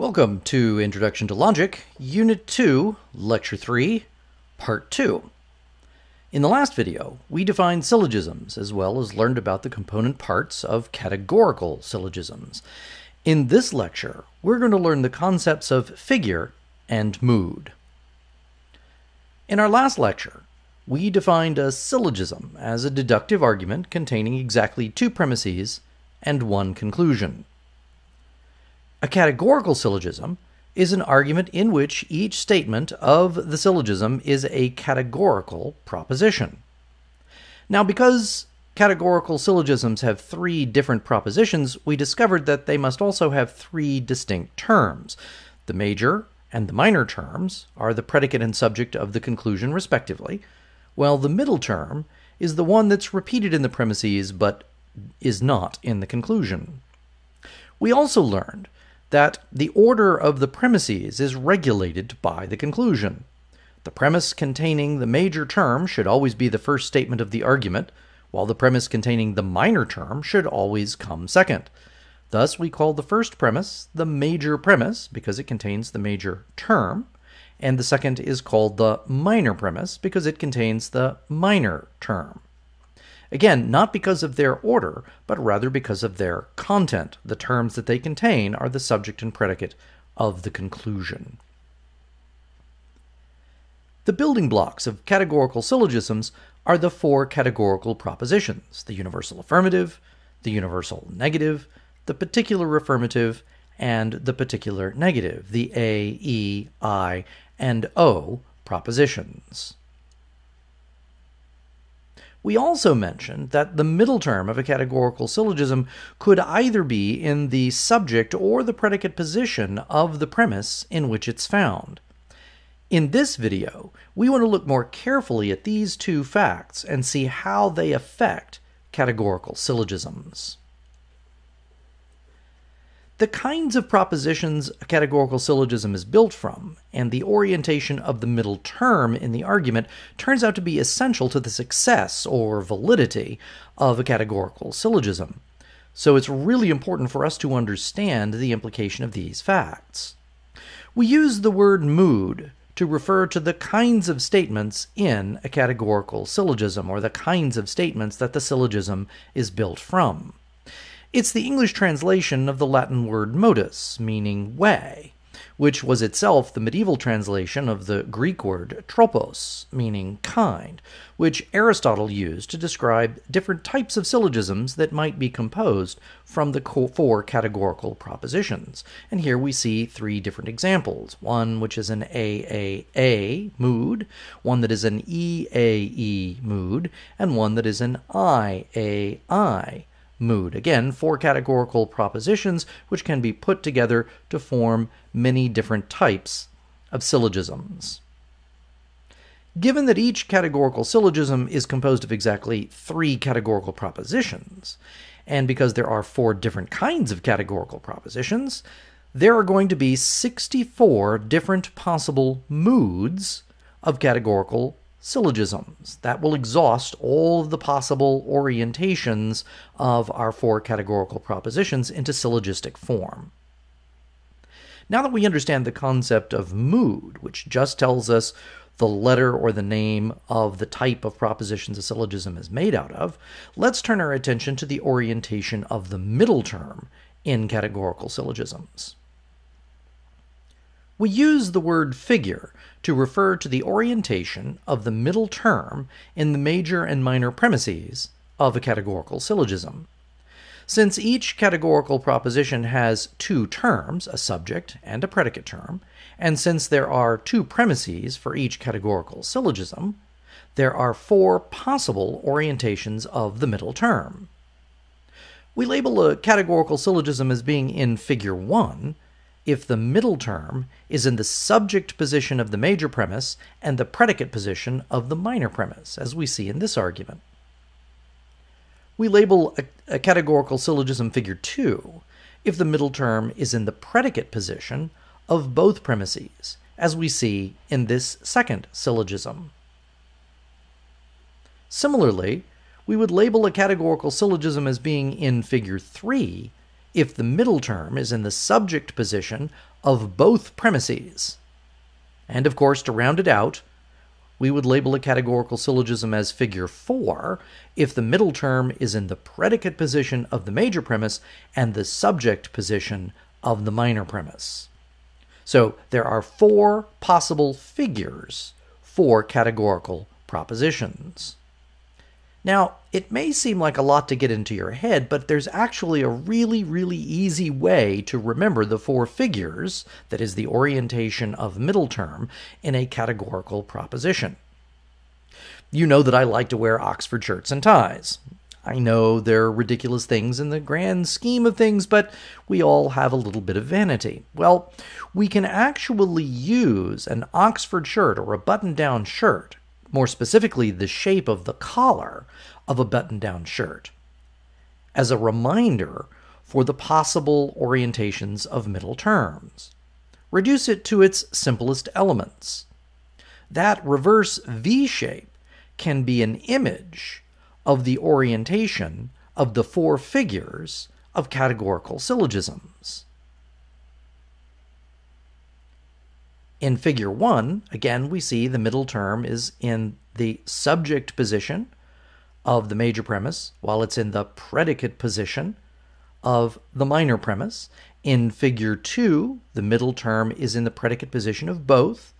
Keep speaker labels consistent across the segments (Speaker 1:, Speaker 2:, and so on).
Speaker 1: Welcome to Introduction to Logic, Unit 2, Lecture 3, Part 2. In the last video, we defined syllogisms as well as learned about the component parts of categorical syllogisms. In this lecture, we're going to learn the concepts of figure and mood. In our last lecture, we defined a syllogism as a deductive argument containing exactly two premises and one conclusion. A categorical syllogism is an argument in which each statement of the syllogism is a categorical proposition. Now, because categorical syllogisms have three different propositions, we discovered that they must also have three distinct terms. The major and the minor terms are the predicate and subject of the conclusion, respectively, while the middle term is the one that's repeated in the premises but is not in the conclusion. We also learned that the order of the premises is regulated by the conclusion. The premise containing the major term should always be the first statement of the argument, while the premise containing the minor term should always come second. Thus, we call the first premise the major premise because it contains the major term, and the second is called the minor premise because it contains the minor term. Again, not because of their order, but rather because of their content. The terms that they contain are the subject and predicate of the conclusion. The building blocks of categorical syllogisms are the four categorical propositions the universal affirmative, the universal negative, the particular affirmative, and the particular negative, the A, E, I, and O propositions. We also mentioned that the middle term of a categorical syllogism could either be in the subject or the predicate position of the premise in which it's found. In this video, we want to look more carefully at these two facts and see how they affect categorical syllogisms. The kinds of propositions a categorical syllogism is built from, and the orientation of the middle term in the argument turns out to be essential to the success or validity of a categorical syllogism. So it's really important for us to understand the implication of these facts. We use the word mood to refer to the kinds of statements in a categorical syllogism, or the kinds of statements that the syllogism is built from. It's the English translation of the Latin word modus, meaning way, which was itself the medieval translation of the Greek word tropos, meaning kind, which Aristotle used to describe different types of syllogisms that might be composed from the four categorical propositions. And here we see three different examples one which is an AAA mood, one that is an EAE mood, and one that is an IAI mood. Again, four categorical propositions which can be put together to form many different types of syllogisms. Given that each categorical syllogism is composed of exactly three categorical propositions, and because there are four different kinds of categorical propositions, there are going to be 64 different possible moods of categorical syllogisms. That will exhaust all of the possible orientations of our four categorical propositions into syllogistic form. Now that we understand the concept of mood, which just tells us the letter or the name of the type of propositions a syllogism is made out of, let's turn our attention to the orientation of the middle term in categorical syllogisms. We use the word figure to refer to the orientation of the middle term in the major and minor premises of a categorical syllogism. Since each categorical proposition has two terms, a subject and a predicate term, and since there are two premises for each categorical syllogism, there are four possible orientations of the middle term. We label a categorical syllogism as being in Figure 1 if the middle term is in the subject position of the major premise and the predicate position of the minor premise, as we see in this argument. We label a, a, categorical syllogism figure 2 if the middle term is in the predicate position of both premises, as we see in this second syllogism. Similarly, we would label a categorical syllogism as being in figure 3 if the middle term is in the subject position of both premises. And of course, to round it out, we would label a categorical syllogism as figure 4 if the middle term is in the predicate position of the major premise and the subject position of the minor premise. So there are four possible figures for categorical propositions. Now, it may seem like a lot to get into your head, but there's actually a really, really easy way to remember the four figures, that is, the orientation of middle term, in a categorical proposition. You know that I like to wear Oxford shirts and ties. I know they're ridiculous things in the grand scheme of things, but we all have a little bit of vanity. Well, we can actually use an Oxford shirt or a button down shirt more specifically, the shape of the collar of a button down shirt, as a reminder for the possible orientations of middle terms. Reduce it to its simplest elements. That reverse V shape can be an image of the orientation of the four figures of categorical syllogisms. In figure one, again, we see the middle term is in the subject position of the major premise, while it's in the predicate position of the minor premise. In figure two, the middle term is in the predicate position of both.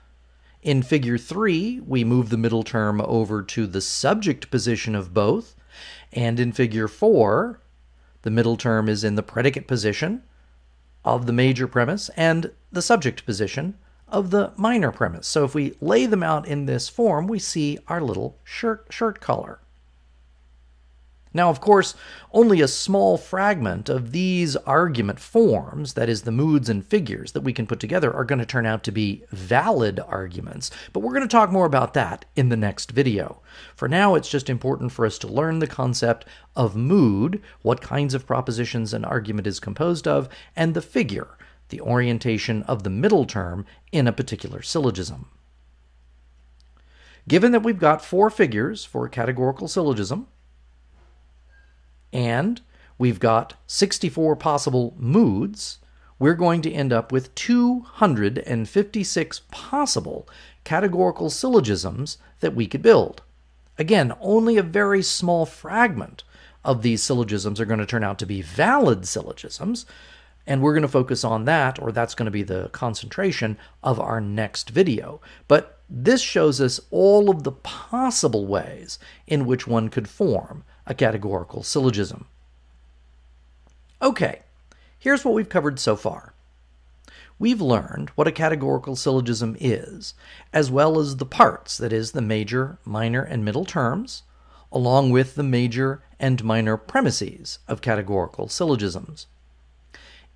Speaker 1: In figure three, we move the middle term over to the subject position of both. And in figure four, the middle term is in the predicate position of the major premise and the subject position of the minor premise. So if we lay them out in this form, we see our little shirt, shirt color. Now, of course, only a small fragment of these argument forms, that is, the moods and figures that we can put together, are going to turn out to be valid arguments, but we're going to talk more about that in the next video. For now, it's just important for us to learn the concept of mood, what kinds of propositions an argument is composed of, and the figure, the orientation of the middle term in a particular syllogism. Given that we've got four figures for a categorical syllogism, and we've got 64 possible moods, we're going to end up with 256 possible categorical syllogisms that we could build. Again, only a very small fragment of these syllogisms are going to turn out to be valid syllogisms, and we're going to focus on that, or that's going to be the concentration of our next video. But this shows us all of the possible ways in which one could form a categorical syllogism. Okay, here's what we've covered so far. We've learned what a categorical syllogism is, as well as the parts, that is, the major, minor, and middle terms, along with the major and minor premises of categorical syllogisms.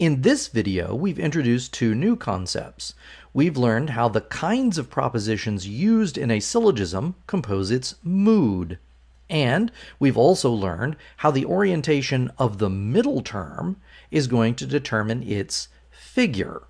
Speaker 1: In this video, we've introduced two new concepts. We've learned how the kinds of propositions used in a syllogism compose its mood. And we've also learned how the orientation of the middle term is going to determine its figure.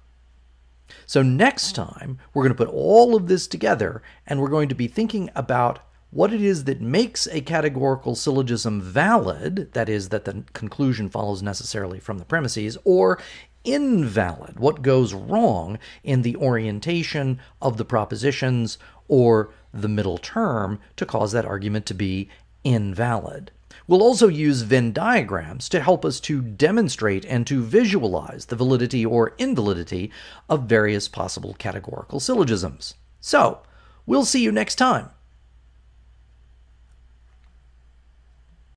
Speaker 1: So next time, we're going to put all of this together and we're going to be thinking about what it is that makes a categorical syllogism valid, that is, that the conclusion follows necessarily from the premises, or invalid, what goes wrong in the orientation of the propositions or the middle term to cause that argument to be invalid. We'll also use Venn diagrams to help us to demonstrate and to visualize the validity or invalidity of various possible categorical syllogisms. So, we'll see you next time